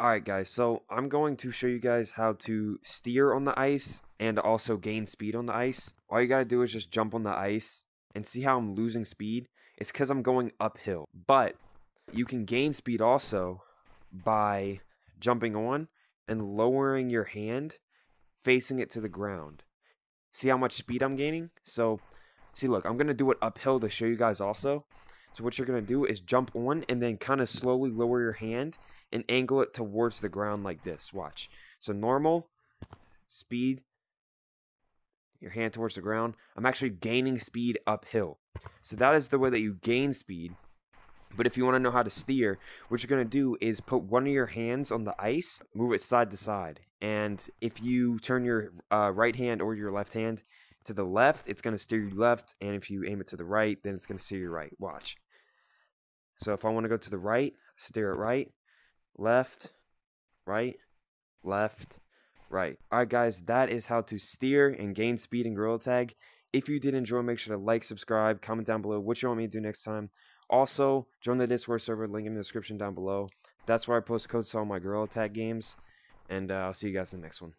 Alright guys, so I'm going to show you guys how to steer on the ice and also gain speed on the ice. All you gotta do is just jump on the ice and see how I'm losing speed. It's because I'm going uphill. But you can gain speed also by jumping on and lowering your hand, facing it to the ground. See how much speed I'm gaining? So, see look, I'm gonna do it uphill to show you guys also. So what you're going to do is jump on and then kind of slowly lower your hand and angle it towards the ground like this. Watch. So normal, speed, your hand towards the ground. I'm actually gaining speed uphill. So that is the way that you gain speed. But if you want to know how to steer, what you're going to do is put one of your hands on the ice, move it side to side. And if you turn your uh, right hand or your left hand to the left, it's going to steer you left. And if you aim it to the right, then it's going to steer you right. Watch. So if I want to go to the right, steer it right, left, right, left, right. Alright guys, that is how to steer and gain speed in Gorilla Tag. If you did enjoy, make sure to like, subscribe, comment down below what you want me to do next time. Also, join the Discord server, link in the description down below. That's where I post codes to all my Gorilla Tag games. And uh, I'll see you guys in the next one.